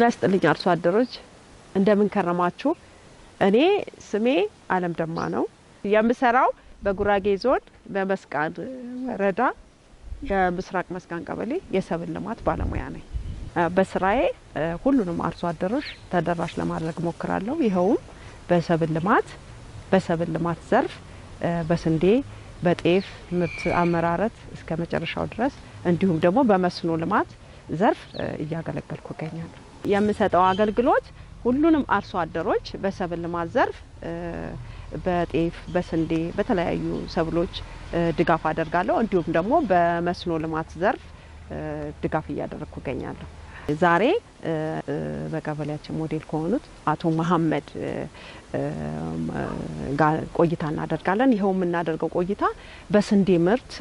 ጤና ይስጥልኝ አርሶ አደሮች እንደምን ከረማችሁ? እኔ ስሜ አለም ደማ ነው። የምሰራው በጉራጌ ዞን በመስቃን ወረዳ የምስራቅ መስቃን ቀበሌ የሰብል ልማት ባለሙያ ነኝ። በስራዬ ሁሉንም አርሶ አደሮች ተደራሽ ለማድረግ ሞክራለሁ። ይኸውም በሰብል ልማት በሰብል ልማት ዘርፍ በስንዴ በጤፍ ምርት አመራረት እስከ መጨረሻው ድረስ እንዲሁም ደግሞ በመስኖ ልማት ዘርፍ እያገለገልኩ እገኛለሁ። የምሰጠው አገልግሎት ሁሉንም አርሶ አደሮች በሰብል ልማት ዘርፍ በጤፍ፣ በስንዴ፣ በተለያዩ ሰብሎች ድጋፍ አደርጋለሁ። እንዲሁም ደግሞ በመስኖ ልማት ዘርፍ ድጋፍ እያደረግኩ እገኛለሁ። ዛሬ በቀበሌያችን ሞዴል ከሆኑት አቶ መሀመድ ጋር ቆይታ እናደርጋለን። ይኸው የምናደርገው ቆይታ በስንዴ ምርት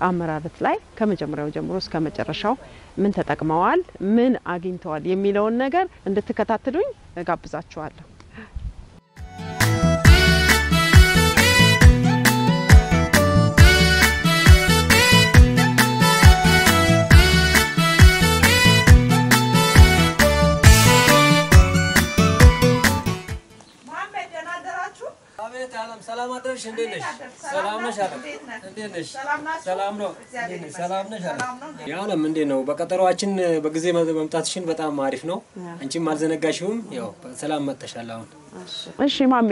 አመራረት ላይ ከመጀመሪያው ጀምሮ እስከ መጨረሻው ምን ተጠቅመዋል፣ ምን አግኝተዋል የሚለውን ነገር እንድትከታተሉኝ እጋብዛችኋለሁ። ሰላም አደርሽ? እንዴት ነሽ? ሰላም ነሽ? አለም እንዴት ነሽ? ሰላም ነው። እንዴት ነሽ? ሰላም ነሽ? አለም የአለም እንዴት ነው? በቀጠሯችን በጊዜ መምጣትሽን በጣም አሪፍ ነው። አንቺም አልዘነጋሽውም። ያው ሰላም መጥተሻል። አሁን እሺ ማሜ፣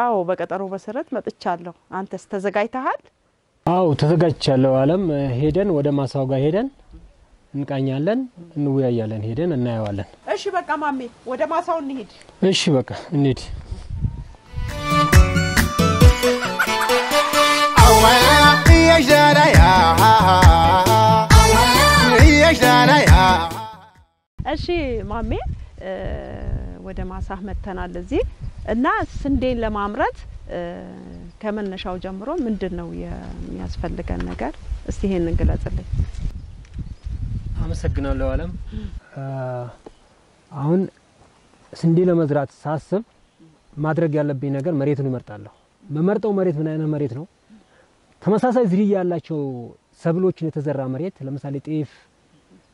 አዎ በቀጠሮ መሰረት መጥቻለሁ። አንተስ ተዘጋጅተሃል? አው ተዘጋጅቻለሁ። አለም ሄደን ወደ ማሳው ጋር ሄደን እንቃኛለን፣ እንወያያለን፣ ሄደን እናየዋለን። እሺ በቃ ማሜ ወደ ማሳው እንሂድ። እሺ በቃ እንሂድ። እሺ ማሜ ወደ ማሳህ መጥተናል እዚህ እና ስንዴን ለማምረት ከመነሻው ጀምሮ ምንድን ነው የሚያስፈልገን ነገር? እስቲ ይሄንን ግለጽልኝ። አመሰግናለሁ አለም። አሁን ስንዴ ለመዝራት ሳስብ ማድረግ ያለብኝ ነገር መሬቱን እመርጣለሁ። መመርጠው መሬት ምን አይነት መሬት ነው? ተመሳሳይ ዝርያ ያላቸው ሰብሎችን የተዘራ መሬት ለምሳሌ ጤፍ፣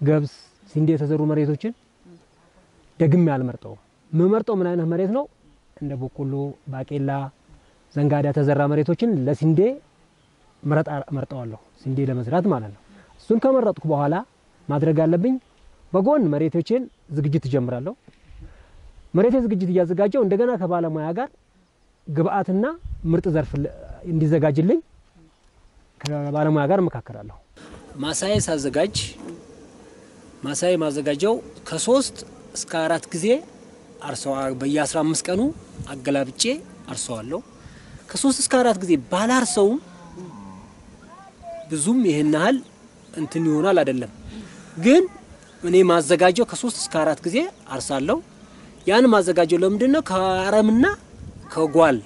ገብስ፣ ስንዴ የተዘሩ መሬቶችን ደግሜ አልመርጠውም። የምመርጠው ምን አይነት መሬት ነው? እንደ በቆሎ፣ ባቄላ፣ ዘንጋዳ የተዘራ መሬቶችን ለስንዴ መርጠዋለሁ። ስንዴ ለመዝራት ማለት ነው። እሱን ከመረጥኩ በኋላ ማድረግ ያለብኝ በጎን መሬቶችን ዝግጅት እጀምራለሁ። መሬቴ ዝግጅት እያዘጋጀው እንደገና ከባለሙያ ጋር ግብአትና ምርጥ ዘርፍ እንዲዘጋጅልኝ ከባለሙያ ጋር እመካከላለሁ። ማሳዬ ሳዘጋጅ ማሳዬ ማዘጋጀው ከሶስት እስከ አራት ጊዜ አርሰዋ በየ15 አምስት ቀኑ አገላብጬ አርሰዋለሁ። ከሶስት እስከ አራት ጊዜ ባላርሰውም ብዙም ይሄን ያህል እንትን ይሆናል አይደለም፣ ግን እኔ ማዘጋጀው ከሶስት እስከ አራት ጊዜ አርሳለሁ። ያን ማዘጋጀው ለምንድን ነው? ከአረምና ከጓል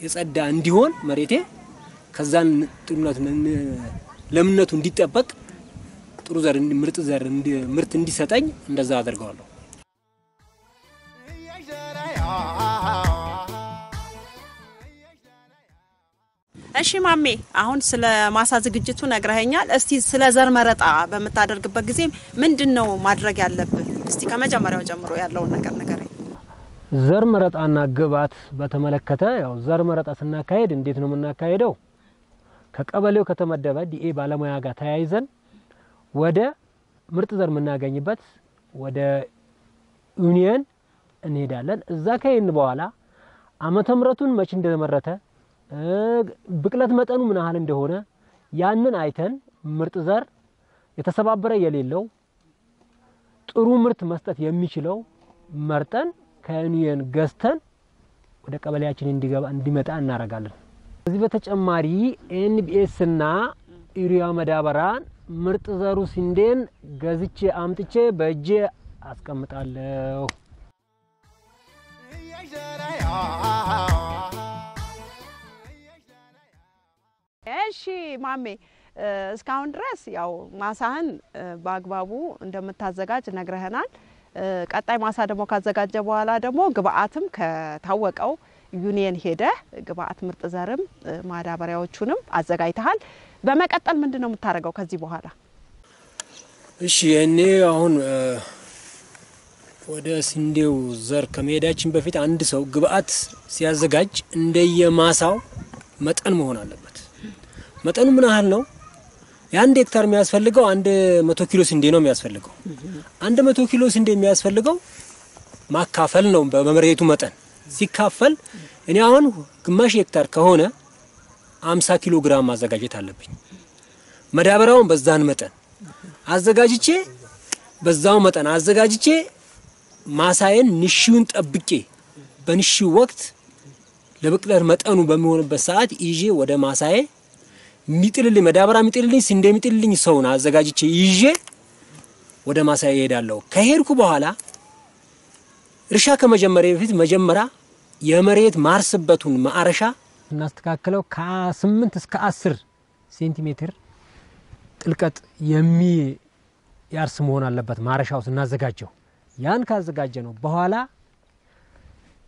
የጸዳ እንዲሆን መሬቴ ከዛን ጥሩነቱ ለምነቱ እንዲጠበቅ ጥሩ ዘር ምርጥ ዘር ምርት እንዲሰጠኝ እንደዛ አደርገዋለሁ። እሺ ማሜ፣ አሁን ስለ ማሳ ዝግጅቱ ነግረኸኛል። እስቲ ስለ ዘር መረጣ በምታደርግበት ጊዜ ምንድን ነው ማድረግ ያለብን? እስቲ ከመጀመሪያው ጀምሮ ያለውን ነገር ንገረኝ። ዘር መረጣና ግብአት በተመለከተ ያው ዘር መረጣ ስናካሄድ እንዴት ነው የምናካሄደው? ከቀበሌው ከተመደበ DA ባለሙያ ጋር ተያይዘን ወደ ምርጥ ዘር የምናገኝበት ወደ ዩኒየን እንሄዳለን። እዛ ከሄድን በኋላ ዓመተ ምሕረቱን መቼ እንደተመረተ ብቅለት መጠኑ ምን ያህል እንደሆነ ያንን አይተን ምርጥ ዘር የተሰባበረ የሌለው ጥሩ ምርት መስጠት የሚችለው መርጠን ከዩኒየን ገዝተን ወደ ቀበሌያችን እንዲገባ እንዲመጣ እናደርጋለን። ከዚህ በተጨማሪ NPS እና ዩሪያ መዳበራን ምርጥ ዘሩ ስንዴን ገዝቼ አምጥቼ በእጄ አስቀምጣለሁ። እሺ ማሜ እስካሁን ድረስ ያው ማሳህን በአግባቡ እንደምታዘጋጅ ነግረህናል። ቀጣይ ማሳ ደግሞ ካዘጋጀ በኋላ ደግሞ ግብአትም ከታወቀው ዩኒየን ሄደህ ግብአት ምርጥ ዘርም ማዳበሪያዎቹንም አዘጋጅተሃል። በመቀጠል ምንድን ነው የምታደርገው ከዚህ በኋላ? እሺ እኔ አሁን ወደ ስንዴው ዘር ከመሄዳችን በፊት አንድ ሰው ግብአት ሲያዘጋጅ እንደየማሳው መጠን መሆን አለበት። መጠኑ ምን ያህል ነው? የአንድ ሄክታር የሚያስፈልገው አንድ መቶ ኪሎ ስንዴ ነው የሚያስፈልገው። አንድ መቶ ኪሎ ስንዴ የሚያስፈልገው ማካፈል ነው በመሬቱ መጠን ሲካፈል፣ እኔ አሁን ግማሽ ሄክታር ከሆነ አምሳ ኪሎ ግራም ማዘጋጀት አለብኝ። መዳበሪያውን በዛን መጠን አዘጋጅቼ በዛው መጠን አዘጋጅቼ ማሳዬን ንሺውን ጠብቄ በንሺው ወቅት ለብቅለት መጠኑ በሚሆንበት ሰዓት ይዤ ወደ ማሳዬ የሚጥልልኝ መዳበሪያ የሚጥልልኝ ስንዴ የሚጥልልኝ ሰውን አዘጋጅቼ ይዤ ወደ ማሳዬ እሄዳለሁ። ከሄድኩ በኋላ እርሻ ከመጀመሪያ በፊት መጀመሪያ የመሬት ማርስበቱን ማረሻ እናስተካክለው ከስምንት እስከ አስር ሴንቲሜትር ጥልቀት የሚያርስ መሆን አለበት ማረሻው ስናዘጋጀው። ያን ካዘጋጀ ነው በኋላ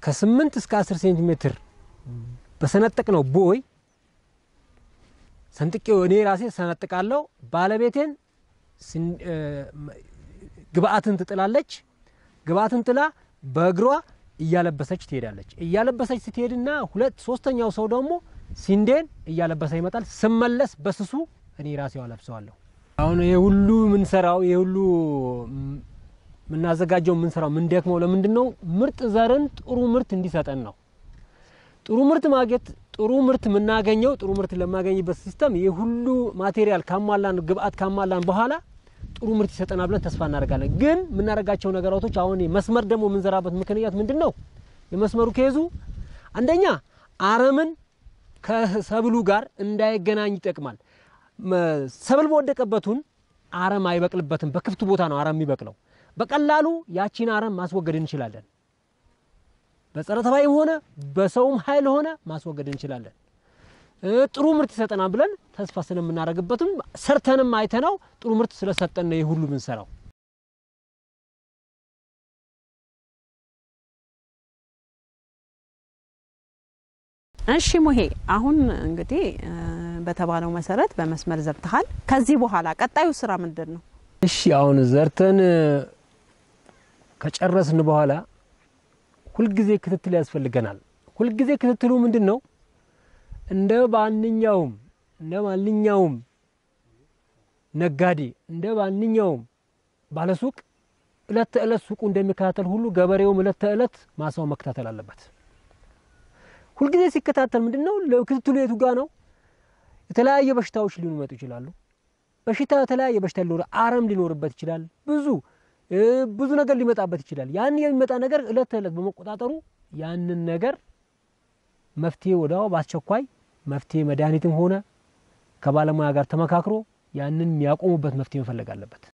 ከስምንት እስከ አስር ሴንቲሜትር በሰነጠቅ ነው ቦይ ሰንጥቄው እኔ ራሴ ሰነጥቃለሁ። ባለቤቴን ግብአትን ትጥላለች። ግብአትን ጥላ በእግሯ እያለበሰች ትሄዳለች። እያለበሰች ስትሄድና ሁለት ሶስተኛው ሰው ደግሞ ስንዴን እያለበሰ ይመጣል። ስመለስ በስሱ እኔ ራሴው አለብሰዋለሁ። አሁን ይሄ ሁሉ የምንሰራው ይሄ ሁሉ የምናዘጋጀው የምንሰራው ምንደክመው ለምንድን ነው? ምርጥ ዘርን ጥሩ ምርት እንዲሰጠን ነው። ጥሩ ምርት ማግኘት ጥሩ ምርት የምናገኘው ጥሩ ምርት ለማገኝበት system ይህ ሁሉ material ካሟላን ግብአት ካሟላን በኋላ ጥሩ ምርት ይሰጠናል ብለን ተስፋ እናደርጋለን። ግን የምናደርጋቸው ነገራቶች አሁን መስመር ደግሞ የምንዘራበት ምክንያት ምንድን ነው? የመስመሩ ከይዙ አንደኛ አረምን ከሰብሉ ጋር እንዳይገናኝ ይጠቅማል። ሰብል በወደቀበቱን አረም አይበቅልበትም። በክፍት ቦታ ነው አረም የሚበቅለው። በቀላሉ ያቺን አረም ማስወገድ እንችላለን። በጸረ ተባይም ሆነ በሰውም ኃይል ሆነ ማስወገድ እንችላለን። ጥሩ ምርት ይሰጠናል ብለን ተስፋ ስለምናደርግበትም ሰርተንም አይተነው ጥሩ ምርት ስለሰጠን ነው ይህ ሁሉ ምንሰራው። እሺ ሙሄ፣ አሁን እንግዲህ በተባለው መሰረት በመስመር ዘርተሃል። ከዚህ በኋላ ቀጣዩ ስራ ምንድን ነው? እሺ አሁን ዘርተን ከጨረስን በኋላ ሁልጊዜ ክትትል ያስፈልገናል። ሁልጊዜ ክትትሉ ምንድን ነው? እንደ ማንኛውም እንደ ማንኛውም ነጋዴ እንደ ማንኛውም ባለሱቅ እለት ተእለት ሱቁ እንደሚከታተል ሁሉ ገበሬውም እለት ተእለት ማሳው መከታተል አለበት። ሁልጊዜ ሲከታተል ምንድን ነው ክትትሉ የቱ ጋ ነው? የተለያየ በሽታዎች ሊመጡ ይችላሉ። በሽታ የተለያየ በሽታ ሊኖር አረም ሊኖርበት ይችላል። ብዙ ብዙ ነገር ሊመጣበት ይችላል። ያን የሚመጣ ነገር እለት ተእለት በመቆጣጠሩ ያንን ነገር መፍትሄ ወዲያው በአስቸኳይ መፍትሄ መድኃኒትም ሆነ ከባለሙያ ጋር ተመካክሮ ያንን የሚያቆሙበት መፍትሄ መፈለግ አለበት።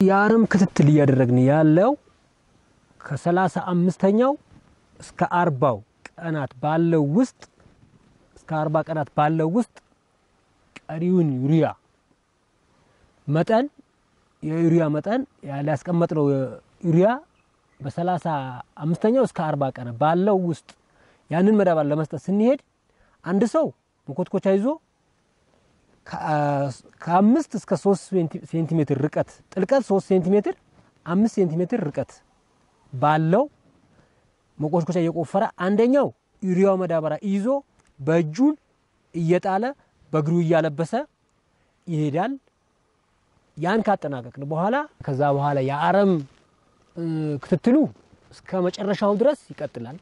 የአረም ክትትል እያደረግን ያለው ከሰላሳ አምስተኛው እስከ አርባው ቀናት ባለው ውስጥ እስከ አርባ ቀናት ባለው ውስጥ ቀሪውን ዩሪያ መጠን የዩሪያ መጠን ያስቀመጥነው ዩሪያ በሰላሳ አምስተኛው እስከ አርባ ቀን ባለው ውስጥ ያንን መዳበር ለመስጠት ስንሄድ አንድ ሰው መኮትኮቻ ይዞ ከአምስት እስከ ሶስት ሴንቲሜትር ርቀት ጥልቀት ሶስት ሴንቲሜትር አምስት ሴንቲሜትር ርቀት ባለው መኮትኮቻ እየቆፈረ አንደኛው ዩሪያው መዳበሪያ ይዞ በእጁን እየጣለ በእግሩ እያለበሰ ይሄዳል። ያን ካጠናቀቅን በኋላ ከዛ በኋላ የአረም ክትትሉ እስከ መጨረሻው ድረስ ይቀጥላል።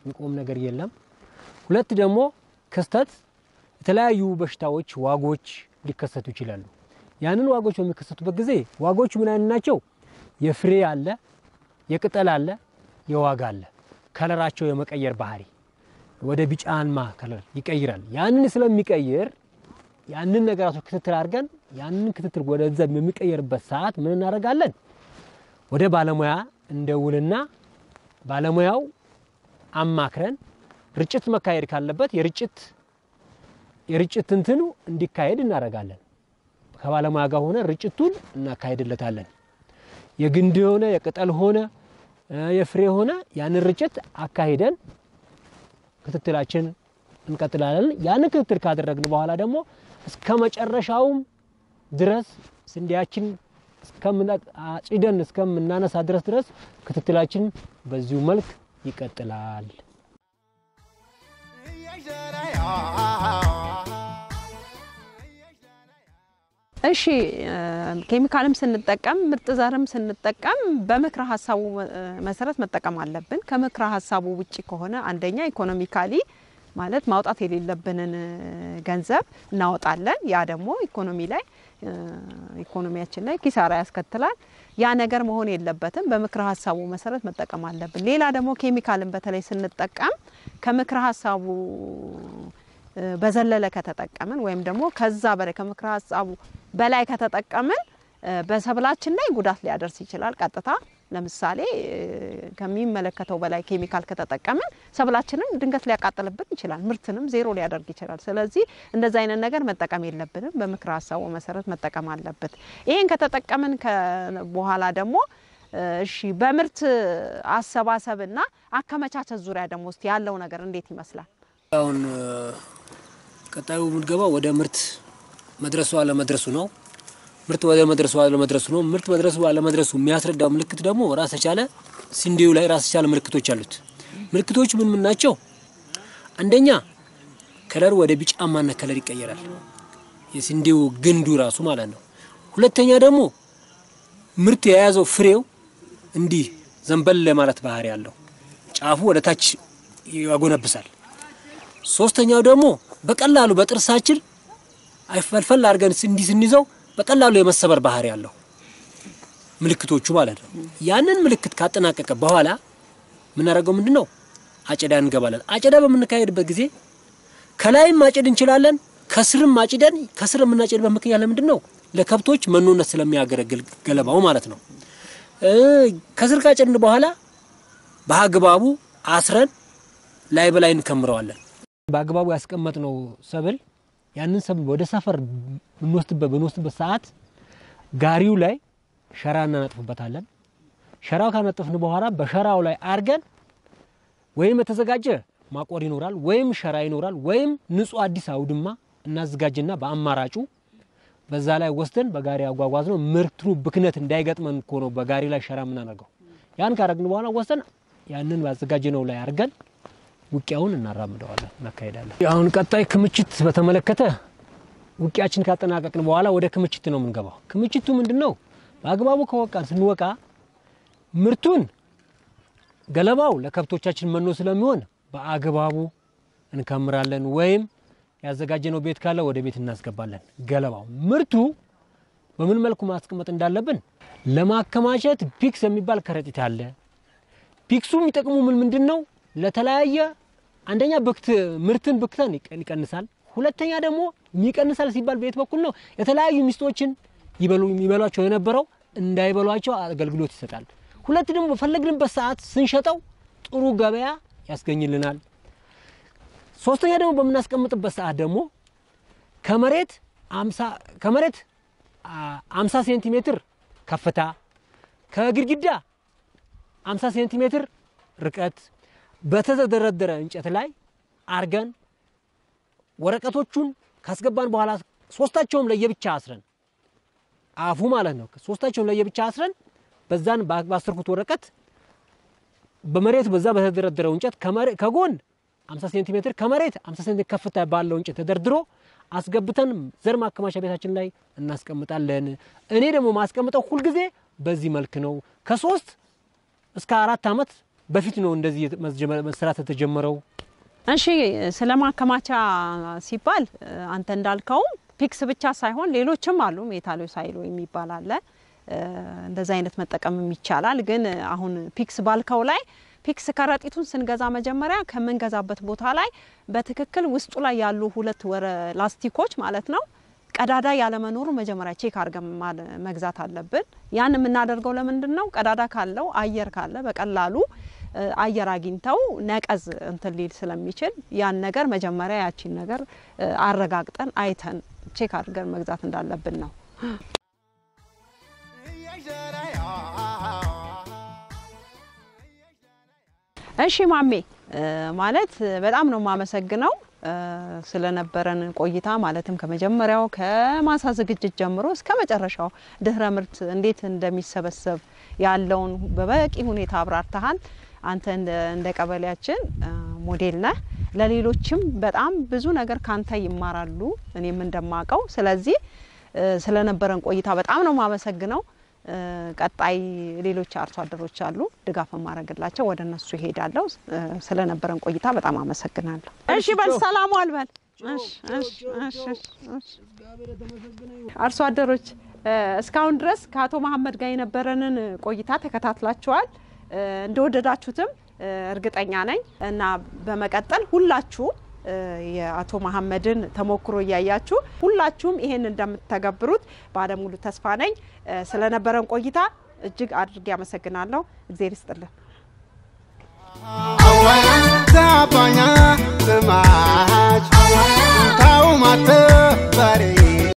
የሚቆም ነገር የለም። ሁለት ደግሞ ክስተት የተለያዩ በሽታዎች ዋጎች ሊከሰቱ ይችላሉ። ያንን ዋጎች በሚከሰቱበት ጊዜ ዋጎቹ ምን አይነት ናቸው? የፍሬ አለ፣ የቅጠል አለ፣ የአገዳ አለ። color ኣቸው የመቀየር ባህሪ ወደ ቢጫማ color ይቀይራል። ያንን ስለሚቀይር ያንን ነገራቶች ክትትል አድርገን ያንን ክትትል ወደዛ በሚቀየርበት ሰዓት ምን እናደርጋለን? ወደ ባለሙያ እንደውልና ባለሙያው አማክረን ርጭት መካሄድ ካለበት የርጭት የርጭት እንትኑ እንዲካሄድ እናደርጋለን። ከባለሙያ ጋር ሆነ ርጭቱን እናካሄድለታለን። የግንድ ሆነ የቅጠል ሆነ የፍሬ ሆነ ያንን ርጭት አካሂደን ክትትላችን እንቀጥላለን። ያንን ክትትል ካደረግን በኋላ ደግሞ እስከ መጨረሻውም ድረስ ስንዴያችን አጭደን እስከምናነሳ ድረስ ድረስ ክትትላችን በዚሁ መልክ ይቀጥላል። እሺ ኬሚካልም ስንጠቀም ምርጥ ዘርም ስንጠቀም በምክረ ሀሳቡ መሰረት መጠቀም አለብን። ከምክረ ሀሳቡ ውጭ ከሆነ አንደኛ ኢኮኖሚካሊ ማለት ማውጣት የሌለብንን ገንዘብ እናወጣለን። ያ ደግሞ ኢኮኖሚ ላይ ኢኮኖሚያችን ላይ ኪሳራ ያስከትላል። ያ ነገር መሆን የለበትም። በምክረ ሀሳቡ መሰረት መጠቀም አለብን። ሌላ ደግሞ ኬሚካልን በተለይ ስንጠቀም ከምክረ ሀሳቡ በዘለለ ከተጠቀምን ወይም ደግሞ ከዛ በላይ ከምክረ ሀሳቡ በላይ ከተጠቀምን በሰብላችን ላይ ጉዳት ሊያደርስ ይችላል። ቀጥታ ለምሳሌ ከሚመለከተው በላይ ኬሚካል ከተጠቀምን ሰብላችንን ድንገት ሊያቃጥልብን ይችላል። ምርትንም ዜሮ ሊያደርግ ይችላል። ስለዚህ እንደዚ አይነት ነገር መጠቀም የለብንም። በምክረ ሀሳቡ መሰረት መጠቀም አለበት። ይህን ከተጠቀምን በኋላ ደግሞ እሺ በምርት አሰባሰብና አከመቻቸት ዙሪያ ደግሞ ውስጥ ያለው ነገር እንዴት ይመስላል? ቀጣዩ የምንገባው ወደ ምርት መድረሱ አለመድረሱ ነው። ምርት ወደ መድረሱ አለመድረሱ ነው። ምርት መድረሱ አለመድረሱ የሚያስረዳው ምልክት ደግሞ ራስ የቻለ ስንዴው ላይ ራስ የቻለ ምልክቶች አሉት። ምልክቶች ምን ምን ናቸው? አንደኛ color ወደ ቢጫማነት color ይቀየራል። የስንዴው ግንዱ ራሱ ማለት ነው። ሁለተኛ ደግሞ ምርት የያዘው ፍሬው እንዲህ ዘንበል ማለት ባህሪ ያለው ጫፉ ወደ ታች ያጎነብሳል። ሶስተኛው ደግሞ በቀላሉ በጥርሳችን አይፈልፈል አድርገን እንዲህ ስንይዘው በቀላሉ የመሰበር ባህሪ ያለው ምልክቶቹ ማለት ነው። ያንን ምልክት ካጠናቀቀ በኋላ የምናደርገው ምንድን ነው? አጨዳ እንገባለን። አጨዳ በምንካሄድበት ጊዜ ከላይም ማጨድ እንችላለን፣ ከስርም ማጭደን ከስር የምናጨድበት ምክንያት ለምንድን ነው? ለከብቶች መኖነት ስለሚያገለግል ገለባው ማለት ነው። ከስር ካጨድን በኋላ በአግባቡ አስረን ላይ በላይ እንከምረዋለን። በአግባቡ ያስቀመጥነው ሰብል ያንን ሰብል ወደ ሰፈር ብንወስድበት ብንወስድበት ሰዓት ጋሪው ላይ ሸራ እናነጥፍበታለን። ሸራው ካነጠፍን በኋላ በሸራው ላይ አርገን ወይም የተዘጋጀ ማቆር ይኖራል፣ ወይም ሸራ ይኖራል፣ ወይም ንጹህ አዲስ አውድማ እናዘጋጅና በአማራጩ በዛ ላይ ወስደን በጋሪ አጓጓዝ ነው። ምርቱ ብክነት እንዳይገጥመን እኮ ነው በጋሪ ላይ ሸራ የምናደርገው። ያን ካረግን በኋላ ወስደን ያንን ባዘጋጀነው ላይ አርገን ውቂያውን እናራምደዋለን፣ እናካሄዳለን። አሁን ቀጣይ ክምችት በተመለከተ ውቂያችን ካጠናቀቅን በኋላ ወደ ክምችት ነው የምንገባው። ክምችቱ ምንድን ነው? በአግባቡ ከወቃን ስንወቃ ምርቱን ገለባው ለከብቶቻችን መኖ ስለሚሆን በአግባቡ እንከምራለን፣ ወይም ያዘጋጀነው ቤት ካለ ወደ ቤት እናስገባለን። ገለባው ምርቱ በምን መልኩ ማስቀመጥ እንዳለብን ለማከማቸት ፒክስ የሚባል ከረጢት አለ። ፒክሱ የሚጠቅሙ ምን ምንድን ነው? ለተለያየ አንደኛ ብክት ምርትን ብክተን ይቀንሳል። ሁለተኛ ደግሞ የሚቀንሳል ሲባል በየት በኩል ነው? የተለያዩ ሚስቶችን ይበሉ የሚበሏቸው የነበረው እንዳይበሏቸው አገልግሎት ይሰጣል። ሁለት ደግሞ በፈለግንበት ሰዓት ስንሸጠው ጥሩ ገበያ ያስገኝልናል። ሶስተኛ ደግሞ በምናስቀምጥበት ሰዓት ደግሞ ከመሬት ከመሬት 50 ሴንቲሜትር ከፍታ ከግድግዳ 50 ሴንቲሜትር ርቀት በተደረደረ እንጨት ላይ አርገን ወረቀቶቹን ካስገባን በኋላ ሶስታቸውም ለየብቻ አስረን አፉ ማለት ነው። ሶስታቸውም ለየብቻ አስረን በዛን ባስርኩት ወረቀት በመሬት በዛ በተደረደረው እንጨት ከጎን 50 ሴንቲሜትር ከመሬት 50 ሴንቲሜትር ከፍታ ባለው እንጨት ተደርድሮ አስገብተን ዘር ማከማቻ ቤታችን ላይ እናስቀምጣለን። እኔ ደግሞ ማስቀምጠው ሁልጊዜ በዚህ መልክ ነው። ከሶስት እስከ አራት ዓመት በፊት ነው እንደዚህ መሰራት የተጀመረው። እሺ ስለ ማከማቻ ሲባል አንተ እንዳልከውም PICS ብቻ ሳይሆን ሌሎችም አሉ። metal silo የሚባል አለ። እንደዚ አይነት መጠቀምም ይቻላል። ግን አሁን PICS ባልከው ላይ PICS ከረጢቱን ስንገዛ መጀመሪያ ከምንገዛበት ቦታ ላይ በትክክል ውስጡ ላይ ያሉ ሁለት ወረ ላስቲኮች ማለት ነው ቀዳዳ ያለመኖሩ መጀመሪያ check አድርገን መግዛት አለብን። ያን የምናደርገው ለምንድን ነው? ቀዳዳ ካለው አየር ካለ በቀላሉ አየር አግኝተው ነቀዝ እንትን ሊል ስለሚችል ያን ነገር መጀመሪያ ያቺን ነገር አረጋግጠን አይተን check አድርገን መግዛት እንዳለብን ነው። እሺ ማሜ ማለት በጣም ነው የማመሰግነው ስለነበረን ቆይታ ማለትም ከመጀመሪያው ከማሳ ዝግጅት ጀምሮ እስከ መጨረሻው ድህረ ምርት እንዴት እንደሚሰበሰብ ያለውን በበቂ ሁኔታ አብራርተሃል። አንተ እንደ እንደ ቀበሌያችን ሞዴል ነህ። ለሌሎችም በጣም ብዙ ነገር ካንተ ይማራሉ፣ እኔም እንደማቀው። ስለዚህ ስለነበረን ቆይታ በጣም ነው የማመሰግነው። ቀጣይ ሌሎች አርሶ አደሮች አሉ ድጋፍ የማደርግላቸው ወደ እነሱ ይሄዳለሁ። ስለነበረን ቆይታ በጣም አመሰግናለሁ። እሺ በል ሰላም ዋል በል። እሺ፣ እሺ፣ እሺ፣ እሺ። አርሶ አደሮች እስካሁን ድረስ ከአቶ መሀመድ ጋር የነበረንን ቆይታ ተከታትላችኋል። እንደወደዳችሁትም እርግጠኛ ነኝ እና በመቀጠል ሁላችሁ የአቶ መሀመድን ተሞክሮ እያያችሁ ሁላችሁም ይሄን እንደምትተገብሩት ባለሙሉ ተስፋ ነኝ። ስለነበረን ቆይታ እጅግ አድርጌ አመሰግናለሁ። እግዜር ይስጥልን። ዛባኛ ስማች ታውማት በሬ